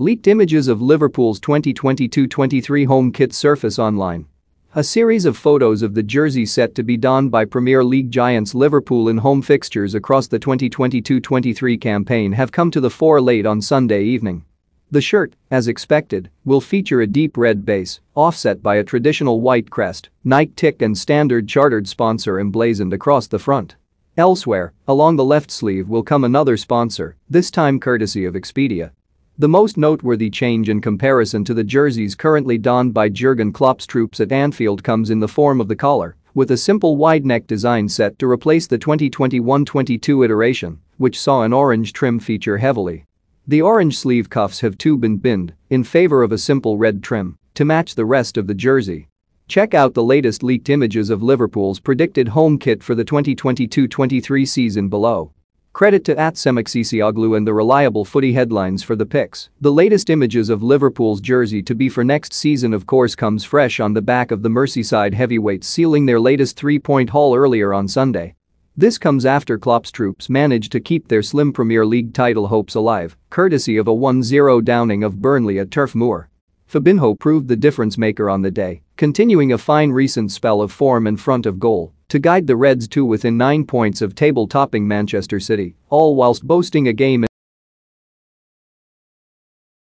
Leaked images of Liverpool's 2022-23 home kit surface online. A series of photos of the jersey set to be donned by Premier League giants Liverpool in home fixtures across the 2022-23 campaign have come to the fore late on Sunday evening. The shirt, as expected, will feature a deep red base, offset by a traditional white crest, Nike tick and standard chartered sponsor emblazoned across the front. Elsewhere, along the left sleeve will come another sponsor, this time courtesy of Expedia. The most noteworthy change in comparison to the jerseys currently donned by Jurgen Klopp's troops at Anfield comes in the form of the collar, with a simple wide neck design set to replace the 2021-22 iteration, which saw an orange trim feature heavily. The orange sleeve cuffs have too been binned in favor of a simple red trim to match the rest of the jersey. Check out the latest leaked images of Liverpool's predicted home kit for the 2022-23 season below. Credit to at and the reliable footy headlines for the pics. The latest images of Liverpool's jersey to be for next season of course comes fresh on the back of the Merseyside heavyweights sealing their latest three-point haul earlier on Sunday. This comes after Klopp's troops managed to keep their slim Premier League title hopes alive, courtesy of a 1-0 downing of Burnley at Turf Moor. Fabinho proved the difference maker on the day, continuing a fine recent spell of form in front of goal to guide the Reds to within nine points of table-topping Manchester City, all whilst boasting a game